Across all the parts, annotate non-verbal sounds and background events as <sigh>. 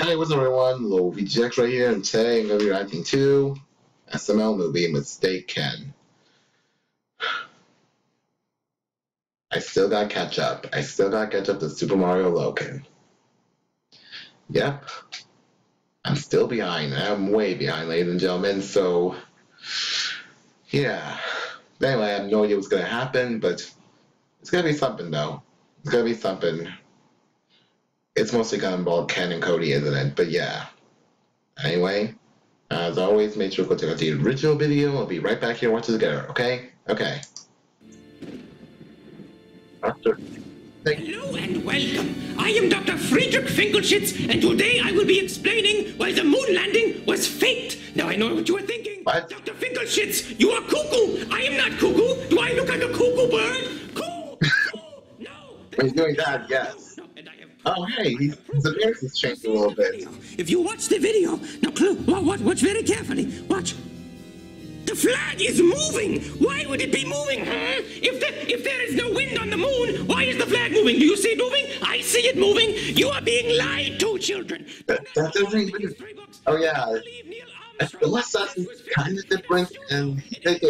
Hey, what's up, everyone? Luigi GX right here, and today I'm going to be reacting to SML movie Mistaken. I still got catch up. I still got catch up to Super Mario Logan. Yep. I'm still behind. I'm way behind, ladies and gentlemen, so yeah. Anyway, I have no idea what's going to happen, but it's going to be something, though. It's going to be something. It's mostly going to involve Ken and Cody, isn't it? But yeah. Anyway, as always, make sure to go check out the original video. I'll be right back here it together, okay? Okay. Doctor. Thank. Hello and welcome. I am Dr. Friedrich Finkelschitz, and today I will be explaining why the moon landing was faked. Now I know what you are thinking. What? Dr. Finkelschitz, you are cuckoo. I am not cuckoo. Do I look like a cuckoo bird? Oh, <laughs> no. He's doing that, yes. No, and I have- Oh, hey, he's, his appearance has changed a little bit. If you watch the video, now clue, wa- watch, watch very carefully. Watch. The flag is moving. Why would it be moving? Huh? If the, if there is no wind on the moon, why is the flag moving? Do you see it moving? I see it moving. You are being lied to, children. That, that doesn't even. Oh, yeah. The last is kind of different, and he take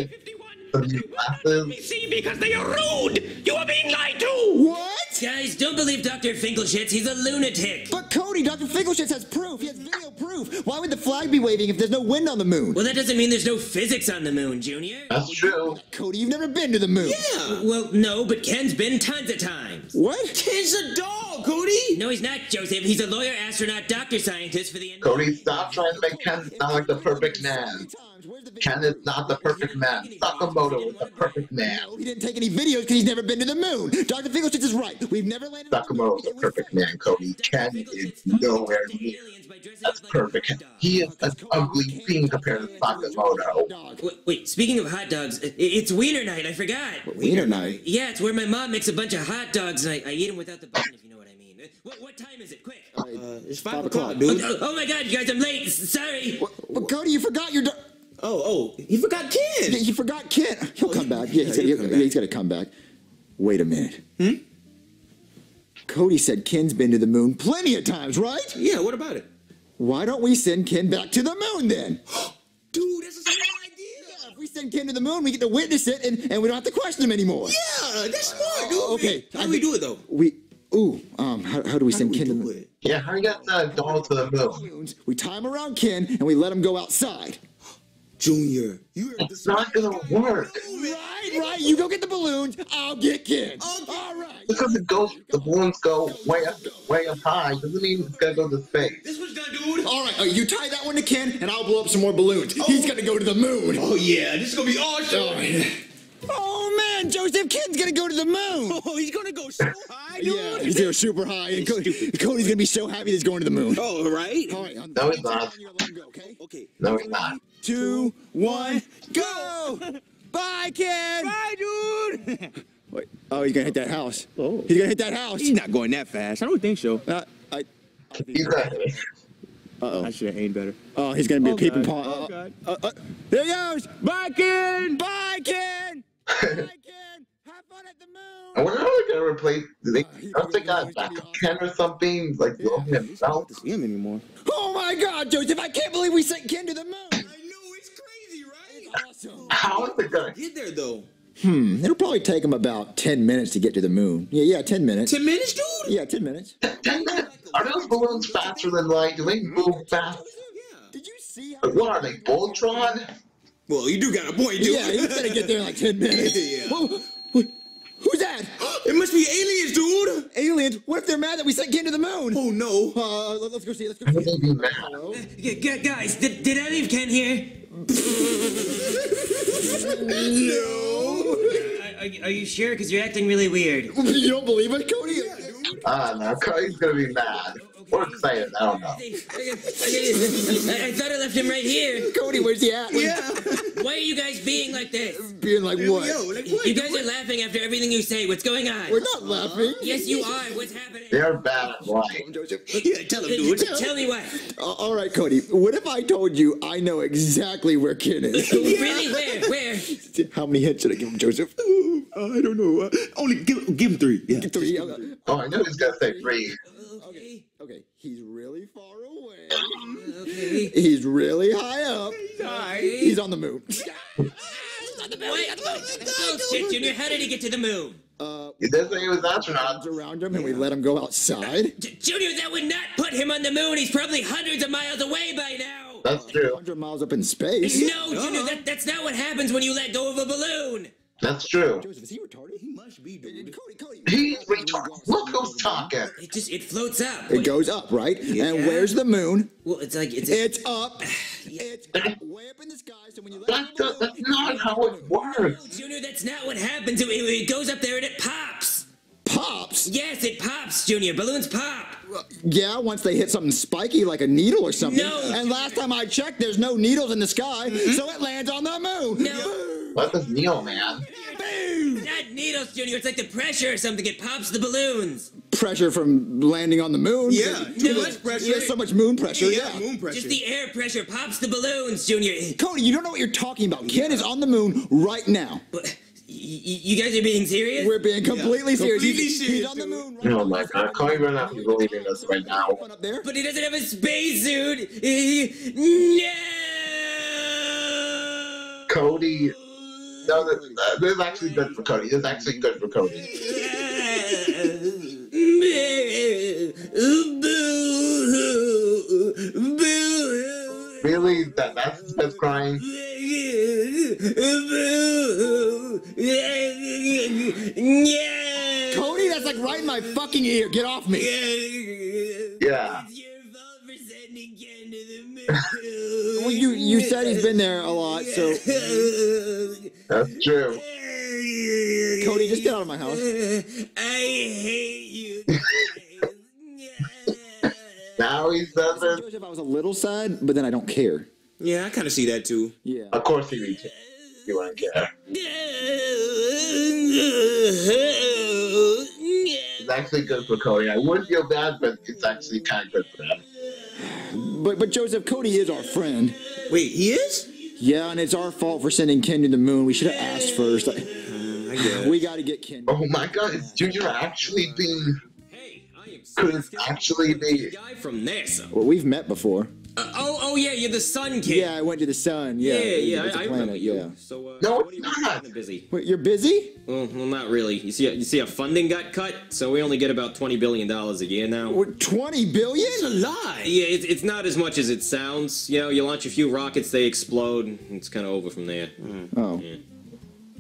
it from new glasses. See, because they are rude. You are being lied to. What? Guys, don't believe Dr. Finkelschitz. He's a lunatic. But Cody, Dr. Finkelschitz has proof. He has video proof. Why would the flag be waving if there's no wind on the moon? Well, that doesn't mean there's no physics on the moon, Junior. That's true. Cody, you've never been to the moon. Yeah. Well, no, but Ken's been tons of times. What? Ken's a dog, Cody. No, he's not, Joseph. He's a lawyer, astronaut, doctor, scientist for the. Cody, stop trying to make Ken sound like the perfect man. Ken is not the perfect man. Sakamoto is the perfect man. No, he didn't take any videos because he's never been to the moon. Dr. Finkelschitz is right. We've never landed on the moon. Sakamoto is the perfect man, Cody. Ken is nowhere near. That's perfect. He is an ugly being compared to Sakamoto. Wait, wait, speaking of hot dogs, it's Wiener Night. I forgot. Wiener night. Yeah, it's where my mom makes a bunch of hot dogs and I, I eat them without the bun, if you know what I mean. Uh, What, what time is it? Quick. Uh, It's five, Five o'clock, o'clock, dude. Oh, oh my god, you guys, I'm late. S- Sorry. But Cody, you forgot your. Do- Oh, oh, he forgot Ken. you forgot Kent. He'll come back. Yeah, he's yeah, gonna, he'll come yeah, back. he's gonna come back. Wait a minute. Hmm? Cody said Ken's been to the moon plenty of times, right? Yeah, what about it? Why don't we send Ken back to the moon then? <gasps> Dude, this is a smart Yeah, idea. if we send Ken to the moon, we get to witness it, and, and we don't have to question him anymore. Yeah, that's smart, dude. okay, How I do we do it, though? We, ooh, um, how, how do we How do send we Ken to the do moon? it? Yeah, how you got that doll to the moon? We tie him around Ken, and we let him go outside. Junior, you heard It's not gonna work. Right, right. You go get the balloons. I'll get Ken. All right. Because it goes, the balloons go way up, way up high. Doesn't mean it's gonna go to space. This was done, dude. All right, uh, you tie that one to Ken, and I'll blow up some more balloons. He's gonna go to the moon. Oh, yeah, this is gonna be awesome. All right. Joseph Ken's gonna go to the moon. <laughs> Oh, he's gonna go so high, dude. Yeah, he's there super high, and Co- Cody's gonna be so happy that he's going to the moon. Oh, right. All right, on- No, he's not. Go, okay? Okay. No, he's not. Two, one, go! <laughs> Bye, Ken. Bye, dude. <laughs> Wait. Oh, he's gonna hit that house. Oh. He's gonna hit that house. He's not going that fast. I don't think so. Uh, I, He's ready. uh-oh. I should have aimed better. Oh, he's gonna be Oh, a peeping God. Tom. Oh, Uh, God. uh, uh, there he goes. Bye, Ken. Bye, Ken. Bye, Ken. Have fun at the I moon. wonder how they're gonna replace. Do they? Don't they got back Ken or something like yeah, Logan himself? to see him anymore. Oh my God, Joseph! I can't believe we sent Ken to the moon. I know it's crazy, right? Awesome. How is it gonna? Get there though. Hmm. It'll probably take him about ten minutes to get to the moon. Yeah, yeah, ten minutes. Ten minutes, dude. Yeah, ten minutes. Ten minutes? Are those balloons faster than light? Do they move fast? Yeah. Did you see how? What are they? Voltron? Well, you do got a point, dude. Yeah, he's gonna get there in like ten minutes. <laughs> Yeah. Whoa, wait, who's that? it must be aliens, dude. Aliens? What if they're mad that we sent Ken to the moon? Oh no. Uh, let- let's go see. Let's go How would see. they be mad? Hello? G- g- guys, did, did I leave Ken here? No. Are, are, you- are you sure? Because you're acting really weird. You don't believe it, Cody? I don't know. Cody's gonna be mad. Or excited. I don't know. I, I thought I left him right here. Cody, where's he at? Yeah. Why are you guys being like this? Being like what? Yo, like what? You guys are laughing after everything you say. What's going on? We're not laughing. Yes, you are. What's happening? They're bad at life. Yeah, tell him, dude. Tell me what. Uh, all right, Cody. What if I told you I know exactly where Ken is? <laughs> Really? Where? Where? <laughs> How many hints should I give him, Joseph? Uh, I don't know. Uh, only give, give him three. Yeah. Three. Oh, I knew he was gonna say three. Okay. Okay. He's really far away. Okay. He's really high up. He's on the moon. Bullshit, Junior. How did he get to the moon? Uh, He did say he was astronaut. around him and we let him go outside. <laughs> J- Junior, that would not put him on the moon. He's probably hundreds of miles away by now. That's true. 100 miles up in space. No, Junior, that, that's not what happens when you let go of a balloon. That's true. Joseph, is he retarded? He must be, dude. Cody, Cody. He's retarded. Look who's talking. It just it floats up. It goes up, right? And where's the moon? Well, it's like it's. It's up. <sighs> It's way up in the sky. So when you let That, go that, of that's balloon, not how it works. Junior, that's not what happens. It, it goes up there and it pops. pops. Yes, it pops, Junior. Balloons pop. Yeah, once they hit something spiky like a needle or something. No. And last time I checked, there's no needles in the sky, so it lands on the moon. No, What does Neil, man? Not needles, Junior. It's like the pressure or something. It pops the balloons. Pressure from landing on the moon. Yeah, too No, much pressure. There's so much moon pressure. yeah, Yeah. moon pressure. Just the air pressure pops the balloons, Junior. Cody, you don't know what you're talking about. Ken is on the moon right now. But, y- y- you guys are being serious? We're being completely serious. Completely he's, he's on the moon right Oh now. my god, Cody Run not be believing this right now. Up there. But he doesn't have a spacesuit. No. Cody. No, this, uh, this is actually good for Cody. This is actually good for Cody. Really? That that's that's crying? Yeah. Cody, that's like right in my fucking ear. Get off me. Yeah. It's your fault for sending Ken to the moon. Well, you you said he's been there a lot, so <laughs> That's true. Cody, just get out of my house. I hate you. Now he says it. Joseph, I was a little sad, but then I don't care. yeah, I kind of see that too. Yeah. Of course he reads it. He wouldn't care. It's actually good for Cody. I wouldn't feel bad, but it's actually kind of good for him. But but Joseph, Cody is our friend. Wait, he is? Yeah, and it's our fault for sending Ken to the moon. We should have asked first. I guess. We got to get Ken. Oh my god, is Junior actually being. Hey, I am Could actually be. guy from NASA. Well, we've met before. Uh, oh, oh yeah, you're the sun kid. Yeah, I went to the sun. Yeah, yeah, yeah. it's a I, I planet, remember you. Yeah. So, uh, No, what it's are you not. kind of busy? Wait, you're busy? Well, well, not really. You see, you see, our funding got cut, so we only get about twenty billion dollars a year now. What, Twenty billion? lie. Yeah, it's, it's not as much as it sounds. You know, you launch a few rockets, they explode, and it's kind of over from there. Oh.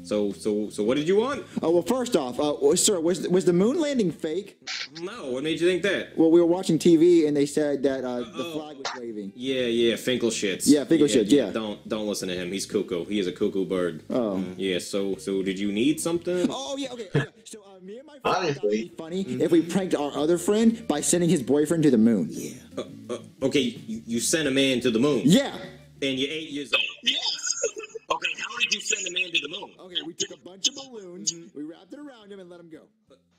So, so, so, what did you want? Oh well. First off, uh, sir, was was the moon landing fake? No, what made you think that? Well, we were watching TV and they said that uh, the flag was waving. Yeah, yeah, Finkelshitz. Yeah, Finkelshitz, yeah. Don't don't listen to him. He's cuckoo. He is a cuckoo bird. Oh. Yeah. So so did you need something? Oh yeah, okay. okay. So uh, me and my friend thought it'd Honestly. be funny if we pranked our other friend by sending his boyfriend to the moon. Yeah. Uh, uh, okay, you, you sent a man to the moon. Yeah. And you're eight years old. Okay, how did you send a man to the moon? Okay, we took a bunch of balloons, we wrapped it around him, and let him go.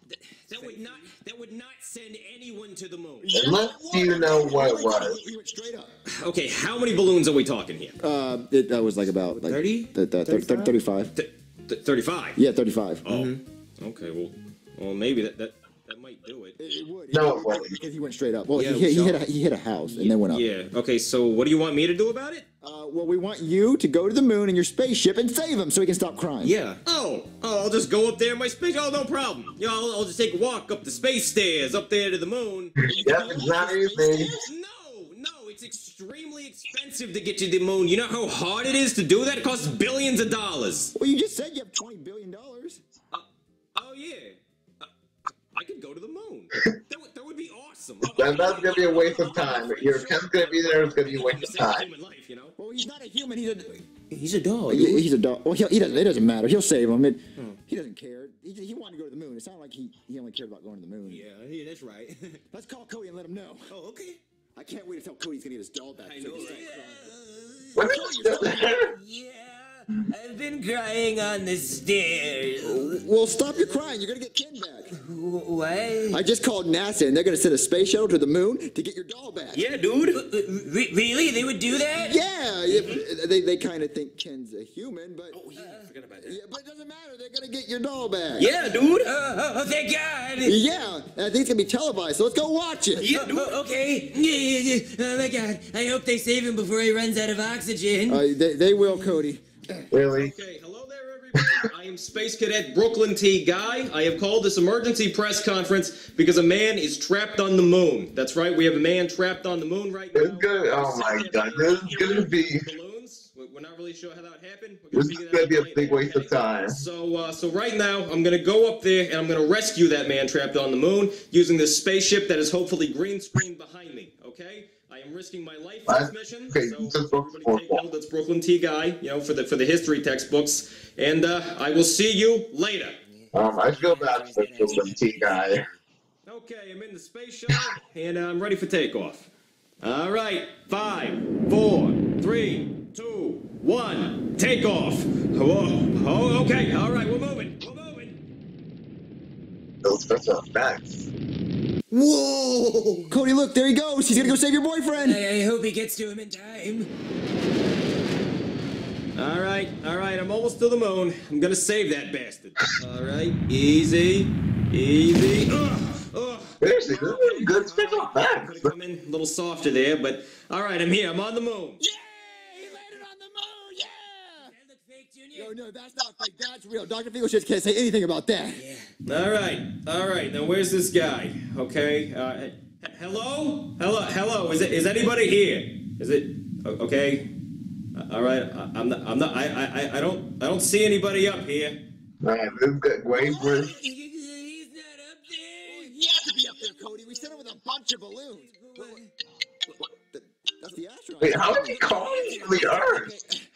Th- That would not that would not send anyone to the moon. Unless you know what it was. He went straight up. Okay, how many balloons are we talking here? Uh, it, that was like about like 30? The, the, thir- thir- 35? Th- th- Thirty-five. Yeah, 35. Oh. Okay. Well, well, maybe that that, that might do it. It would. No, it wouldn't. Because he went straight up. Well, Yeah, he, hit, he, hit a, he hit a house and then went up. Yeah. Okay. So, what do you want me to do about it? Uh, well, we want you to go to the moon in your spaceship and save him so he can stop crying. Yeah. Oh, oh, I'll just go up there in my space. Oh, no problem. You know, I'll, I'll just take a walk up the space stairs up there to the moon. Yep, it's not easy. No, no, it's extremely expensive to get to the moon. You know how hard it is to do that? It costs billions of dollars. Well, you just said you have $20 billion. Oh yeah, Uh, I could go to the moon. <laughs> That would, that would be awesome. <laughs> Then that's gonna be a waste of time. Your Ken's gonna be there, it's gonna be a waste of time. life, you know. Well, he's not a human. He's a. He's a dog. He- He's a dog. Well, he, he doesn't. It doesn't matter. He'll save him. It, hmm. He doesn't care. He, he wanted to go to the moon. It sounded like he, he only cared about going to the moon. Yeah, yeah, that's right. <laughs> Let's call Cody and let him know. oh, okay. I can't wait to tell Cody he's gonna get his doll back. I so know, he can right? start crying. When is he still there? Yeah. I've been crying on the stairs. Well, stop your crying. You're gonna get Ken back. Wh- What? I just called NASA and they're gonna send a space shuttle to the moon to get your doll back. Yeah, dude. Re- really? They would do that? Yeah, if- they, they kind of think Ken's a human, but Oh, yeah, I forgot about that. yeah, but it doesn't matter. They're gonna get your doll back. Yeah, dude. Oh, oh, thank God. Yeah, and I think it's gonna be televised, so let's go watch it. Yeah, dude. Oh, okay. Yeah, yeah, yeah. Oh my God. I hope they save him before he runs out of oxygen. Uh, they, they will, Cody. Really? Okay, hello there, everybody. I am Space Cadet Brooklyn T. Guy. I have called this emergency press conference because a man is trapped on the moon. That's right, we have a man trapped on the moon right now. It's good. Oh my god, this is gonna be. Balloons. We- We're not really sure how that happened. This is gonna be a later. big waste of time. So, uh, so right now, I'm gonna go up there and I'm gonna rescue that man trapped on the moon using this spaceship that is hopefully green screened behind me. Okay, I am risking my life for this mission. Okay, so just broke the everybody take note. That's Brooklyn T guy, you know, for the for the history textbooks. And uh, I will see you later. Um, I feel bad for the Brooklyn T guy. Okay, I'm in the space shuttle and uh, I'm ready for takeoff. All right, five, four, three, two, one, takeoff. Whoa, oh, okay, all right, we're moving, we're moving. Those special effects. Whoa! Cody, look, there he goes. He's gonna go save your boyfriend. I, I hope he gets to him in time. All right, all right, I'm almost to the moon. I'm gonna save that bastard. All right, easy, easy. Ugh, ugh. Seriously, this is good special Could effects. have come in a little softer there, but all right, I'm here. I'm on the moon. Yeah, he landed on the moon. Yeah. That look fake, Junior? No, no, that's not fake. That's real. Dr. Finkelstein can't say anything about that. Yeah. All right, all right. Now where's this guy? Okay. Uh, h- hello, hello, hello. Is it? Is anybody here? Is it? Okay. Uh, all right. I, I'm not. I'm not. I, I. I- I don't. I don't see anybody up here. Man, this is good. Wait for He's not up there. He has to be up there, Cody. We sent him with a bunch of balloons. What- what- th- That's the astronaut. Wait, how is he calling from the Earth?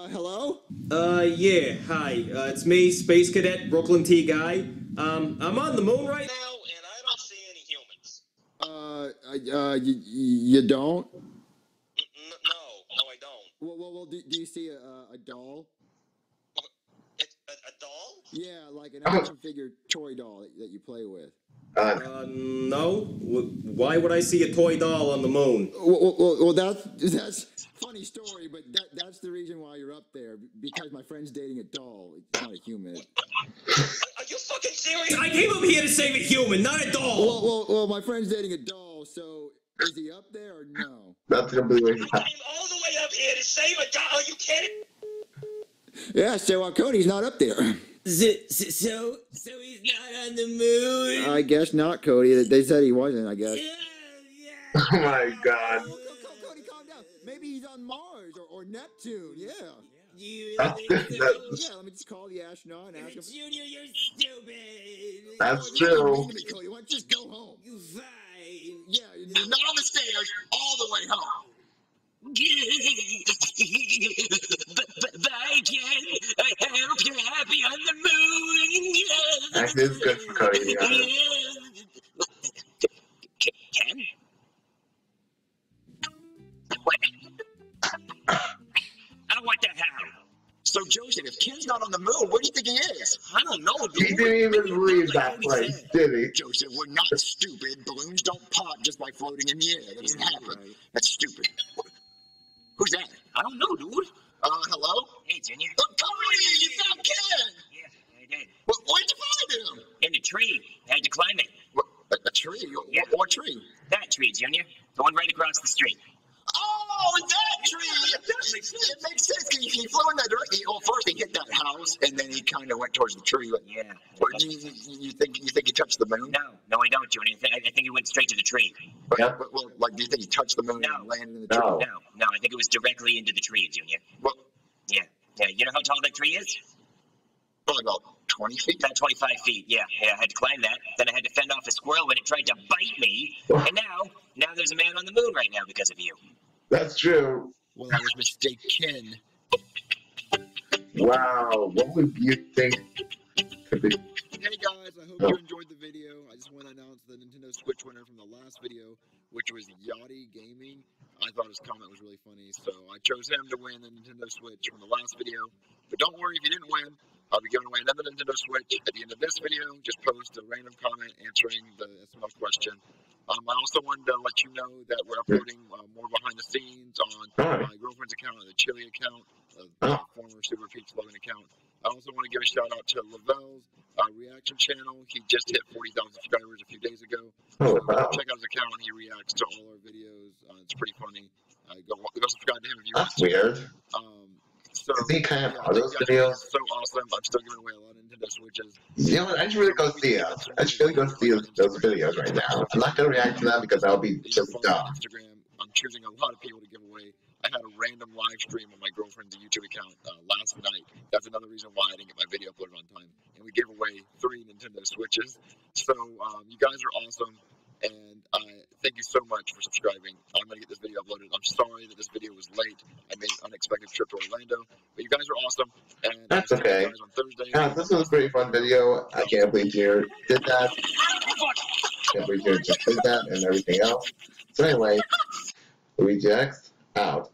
Uh, hello? Uh, yeah. Hi. Uh, it's me, Space Cadet Brooklyn T. Guy. Um, I'm on the moon right now. now, and I don't see any humans. Uh, uh, uh you, you don't? N- n- no, no, I don't. Well, well, well do, do you see a, a doll? A, a doll? Yeah, like an action figure toy doll that, that you play with. Uh, Uh, no. Why would I see a toy doll on the moon? Well, well, well, well that's that's funny story, but that that's the reason why you're up there because my friend's dating a doll. It's not a human. Are, are you fucking serious? I came up here to save a human, not a doll. Well, well, well, my friend's dating a doll, so is he up there or no? that's gonna be waste of I time. came all the way up here to save a doll. Are you kidding? Yeah, so uh, Cody's not up there. So, so, so, so he's not on the moon. I guess not, Cody. They said he wasn't. I guess. yeah, yeah. Oh my god. Cody, calm down. Maybe he's on Mars or, or Neptune. Yeah. You That's think good. so? That's- Yeah. Let me just call the astronaut and ask him. Junior, you're stupid. That's You're true. mean to me, Cody. Why don't you just go home? You fine. Yeah, you're not on the stairs all the way home. I can. I hope you're happy on the moon. Actually, good for Cody. to be honest. Ken? What? Oh, what the? So, Joseph, if Ken's not on the moon, where do you think he is? I don't know, dude. He didn't even leave that place, did he? Joseph, we're not stupid. Balloons don't pop just by floating in the air. That doesn't happen. That's stupid. Who's that? I don't know, dude. Uh, hello? Hey, Junior. Oh, Cody, you found Ken! Yeah, I did. Wh- Where'd you find him? In the tree. I had to climb it. What, a, a tree? What, Yeah. what tree? That tree, Junior. The one right across the street. Oh, that tree! It makes sense. He, he flew in that direction. Well, first he hit that house, and then he kind of went towards the tree. Like, Yeah. what, you, you, you think you think he touched the moon? No, no, I don't, Junior. I thi- I think he went straight to the tree. Yeah. Well, well, like, do you think he touched the moon No. and landed in the tree? No. No, no, I think it was directly into the tree, Junior. Well, Yeah. Yeah, you know how tall that tree is? probably about 20 feet. About 25 feet, yeah. Yeah, I had to climb that. Then I had to fend off a squirrel when it tried to bite me. And now, now there's a man on the moon right now because of you. That's true. Well, I was mistaken. Wow. What would you think could be? Hey guys, I hope you oh. enjoyed the video. I just want to announce the Nintendo Switch winner from the last video. Which was Yachty Gaming. I thought his comment was really funny, so I chose him to win the Nintendo Switch from the last video. But don't worry if you didn't win. I'll be giving away another Nintendo Switch at the end of this video. Just post a random comment answering the SML question. Um, I also wanted to let you know that we're uploading uh, more behind the scenes on my girlfriend's account, the Chili account, uh, Oh. the former Super Peach Logan account. I also want to give a shout out to Lavelle's uh, reaction channel. He just hit 40,000 subscribers a few days ago. Oh, So wow. check out his account. He reacts to all our videos. Uh, it's pretty funny. Uh, go, go subscribe to him if you That's want to. weird. Um, so, Is he kind of yeah, those thank you guys. videos? So awesome. I'm still giving away a lot of Nintendo Switches. You know what? I should really go see it. I should really go see those, those videos right now. I'm not gonna react to them because that'll be just follow me on dumb. Instagram. I'm choosing a lot of people to give away. I had a random live stream on my girlfriend's YouTube account uh, last night. That's another reason why I didn't get my video uploaded on time. And we gave away three Nintendo Switches. So um, you guys are awesome. And uh, thank you so much for subscribing. I'm going to get this video uploaded. I'm sorry that this video was late. I made an unexpected trip to Orlando. But you guys are awesome. And That's okay. on Thursday. Yeah, this was a pretty fun video. I can't believe you did that. can't believe you just did that and everything else. So anyway, Luigi X out.